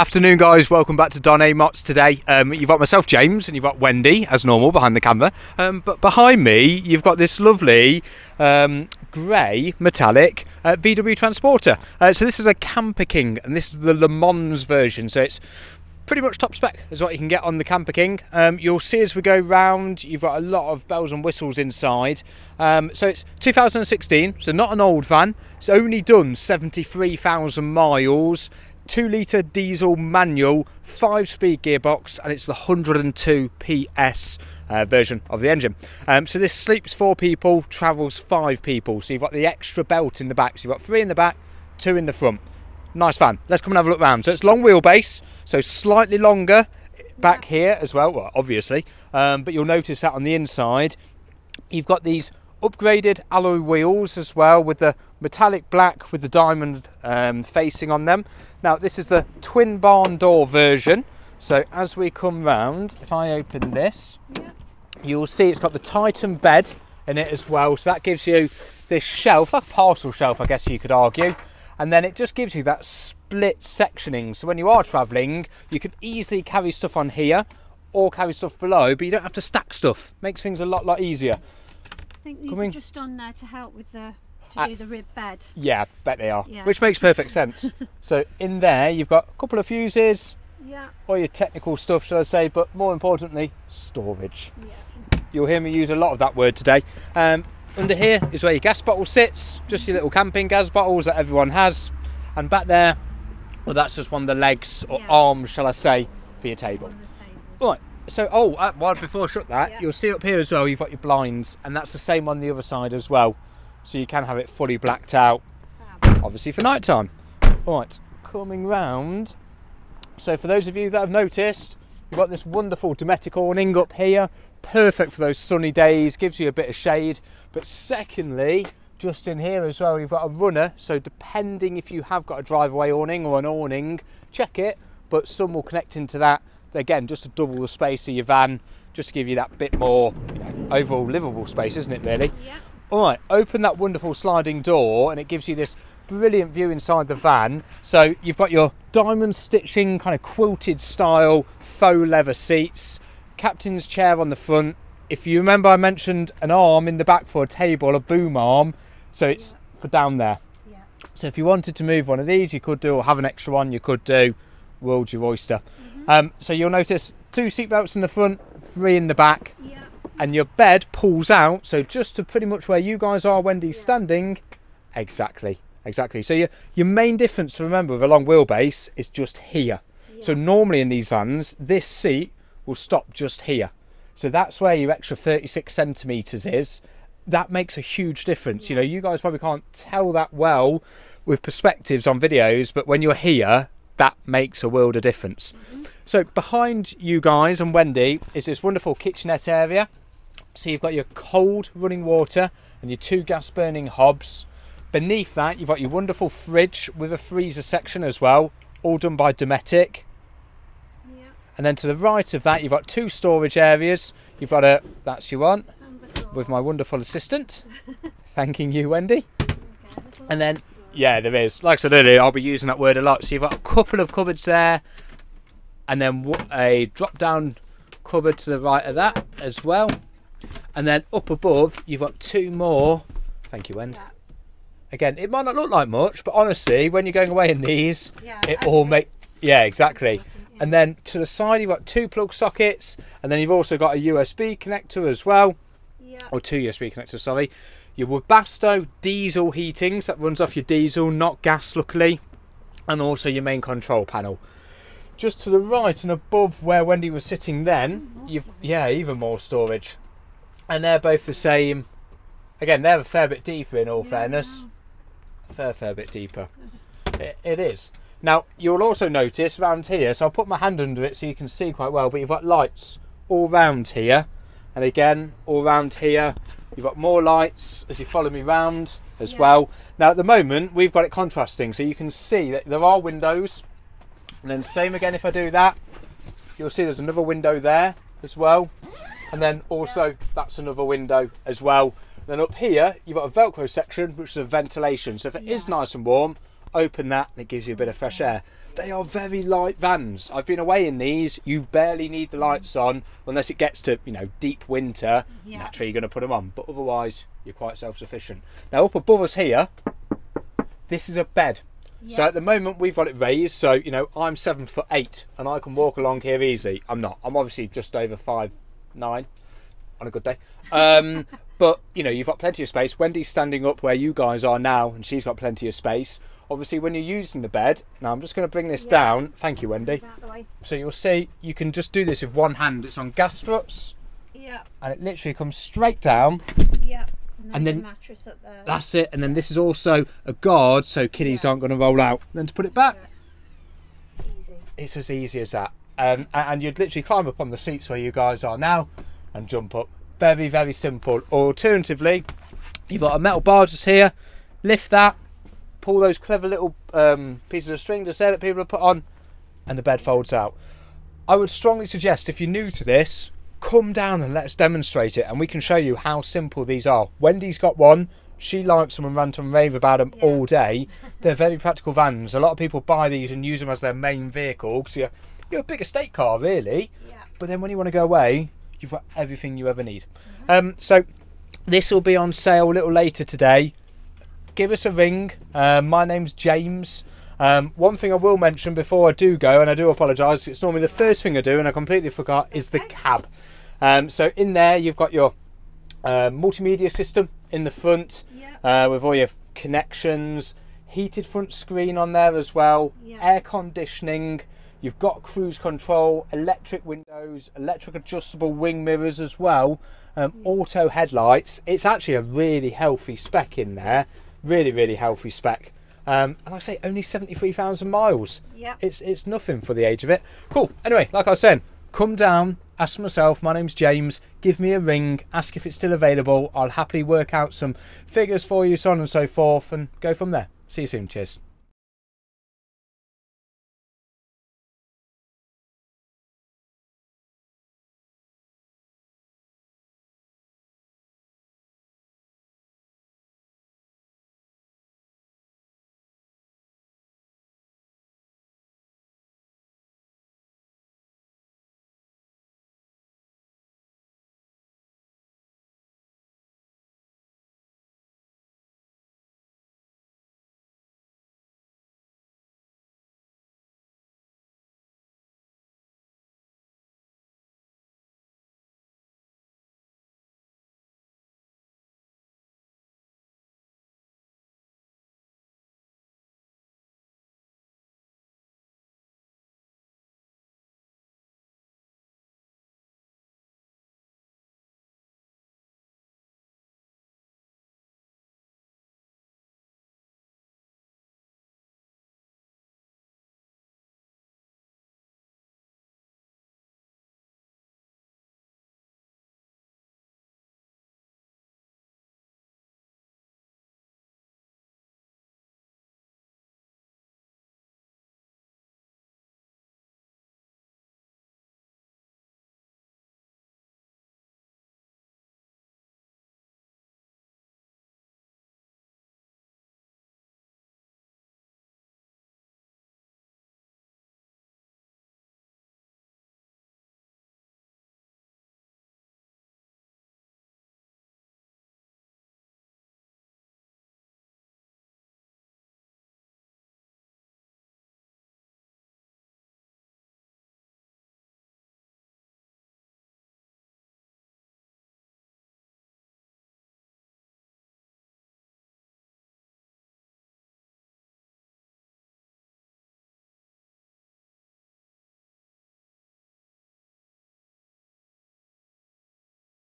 Afternoon, guys. Welcome back to Don Amott's today. Um, you've got myself, James, and you've got Wendy, as normal, behind the camera. Um, but behind me, you've got this lovely um, grey metallic uh, VW Transporter. Uh, so this is a Camperking, and this is the Le Mans version. So it's pretty much top spec is what you can get on the Camperking. Um, you'll see as we go round, you've got a lot of bells and whistles inside. Um, so it's 2016, so not an old van. It's only done 73,000 miles. 2 litre diesel manual, 5 speed gearbox, and it's the 102 PS uh, version of the engine. Um, so this sleeps 4 people, travels 5 people. So you've got the extra belt in the back. So you've got 3 in the back, 2 in the front. Nice van. Let's come and have a look round. So it's long wheelbase, so slightly longer back here as well, well obviously. Um, but you'll notice that on the inside, you've got these upgraded alloy wheels as well with the metallic black with the diamond um, facing on them. Now this is the twin barn door version. So as we come round, if I open this, yeah. you'll see it's got the Titan bed in it as well. So that gives you this shelf, a parcel shelf I guess you could argue. And then it just gives you that split sectioning. So when you are travelling, you can easily carry stuff on here or carry stuff below, but you don't have to stack stuff. Makes things a lot, lot easier. I think these Coming. are just on there to help with the to do the rib bed. Yeah, bet they are. Yeah. Which makes perfect sense. so in there you've got a couple of fuses. Yeah. All your technical stuff, shall I say, but more importantly, storage. Yeah. You'll hear me use a lot of that word today. Um, under here is where your gas bottle sits, just your little camping gas bottles that everyone has. And back there, well, that's just one of the legs or yeah. arms, shall I say, for your table. table. Right, so oh uh, well before I shut that yep. you'll see up here as well you've got your blinds and that's the same on the other side as well. So you can have it fully blacked out Fab. obviously for night time all right coming round. So for those of you that have noticed you've got this wonderful Dometic awning up here perfect for those sunny days gives you a bit of shade. But secondly just in here as well you've got a runner. So depending if you have got a driveway awning or an awning check it but some will connect into that again, just to double the space of your van, just to give you that bit more you know, overall livable space, isn't it, really? Yeah. All right, open that wonderful sliding door, and it gives you this brilliant view inside the van. So you've got your diamond stitching, kind of quilted style faux leather seats, captain's chair on the front. If you remember, I mentioned an arm in the back for a table, a boom arm. So it's yeah. for down there. Yeah. So if you wanted to move one of these, you could do, or have an extra one, you could do. World your oyster. Um, so you'll notice two seatbelts in the front, three in the back, yeah. and your bed pulls out. So just to pretty much where you guys are, Wendy's yeah. standing. Exactly, exactly. So your your main difference to remember with a long wheelbase is just here. Yeah. So normally in these vans, this seat will stop just here. So that's where your extra 36 centimeters is. That makes a huge difference. You know, you guys probably can't tell that well with perspectives on videos, but when you're here, that makes a world of difference. Mm-hmm. So behind you guys and Wendy is this wonderful kitchenette area. So you've got your cold running water and your two gas burning hobs. Beneath that you've got your wonderful fridge with a freezer section as well, all done by Dometic. Yeah. And then to the right of that you've got two storage areas. You've got a that's your one with my wonderful assistant. Thanking you, Wendy. Okay, and then yeah, there is. Like I said earlier, I'll be using that word a lot. So you've got a couple of cupboards there, and then a drop down cupboard to the right of that as well. And then up above, you've got two more. Thank you, Wendy. Yeah. Again, it might not look like much, but honestly, when you're going away in these, yeah, it all makes. Yeah, exactly. Yeah. And then to the side, you've got two plug sockets, and then you've also got a USB connector as well. Yeah. Or two USB connectors, sorry your Webasto diesel heatings that runs off your diesel, not gas, luckily, and also your main control panel. Just to the right and above where Wendy was sitting then, you've yeah, even more storage, and they're both the same. Again, they're a fair bit deeper in all yeah, fairness. Fair, fair bit deeper. It, it is. Now you'll also notice around here. So I'll put my hand under it so you can see quite well. But you've got lights all round here, and again all round here You've got more lights as you follow me round as yeah. well. Now at the moment we've got it contrasting so you can see that there are windows and then same again if I do that you'll see there's another window there as well and then also yeah. that's another window as well. Then up here you've got a velcro section which is a ventilation so if it yeah. is nice and warm open that and it gives you a bit of fresh air. They are very light vans. I've been away in these. You barely need the lights on unless it gets to you know deep winter. Yeah. Naturally, you're going to put them on, but otherwise you're quite self-sufficient. Now up above us here, this is a bed. Yeah. So at the moment we've got it raised. So you know I'm seven foot eight and I can walk along here easy. I'm not. I'm obviously just over five nine on a good day. Um, but you know you've got plenty of space. Wendy's standing up where you guys are now, and she's got plenty of space. Obviously, when you're using the bed, now I'm just going to bring this Yeah. down. Thank you, Wendy. Out the way. So you'll see you can just do this with one hand. It's on gas struts, Yeah, and it literally comes straight down. yeah. And And then- mattress up there. That's it. And then this is also a guard, so kiddies aren't going to roll out. And Then to put it back, Easy. it's as easy as that. Um, and you'd literally climb up on the seats where you guys are now and jump up. Very, very simple. Alternatively, you've got a metal bar just here. Lift that, pull those clever little um, pieces of string to say that people have put on, and the bed folds out. I would strongly suggest if you're new to this, come down and let us demonstrate it, and we can show you how simple these are. Wendy's got one. She likes them and rant and rave about them Yeah. all day. They're very practical vans. A lot of people buy these and use them as their main vehicle because you're, you're a big estate car, really. Yeah. But then when you want to go away, you've got everything you ever need. Um, so this will be on sale a little later today. Give us a ring. Um, my name's James. Um, one thing I will mention before I do go, and I do apologise, it's normally the first thing I do, and I completely forgot, is the cab. Um, so in there, you've got your uh, multimedia system in the front Yeah. uh, with all your connections, heated front screen on there as well, Yeah. air conditioning. You've got cruise control, electric windows, electric adjustable wing mirrors as well, um, auto headlights. It's actually a really healthy spec in there, really, really healthy spec. Um, and like I say, only seventy-three thousand miles. Yeah. It's it's nothing for the age of it. Cool. Anyway, like I was saying, come down, ask myself. My name's James. Give me a ring. Ask if it's still available. I'll happily work out some figures for you, so on and so forth, and go from there. See you soon. Cheers.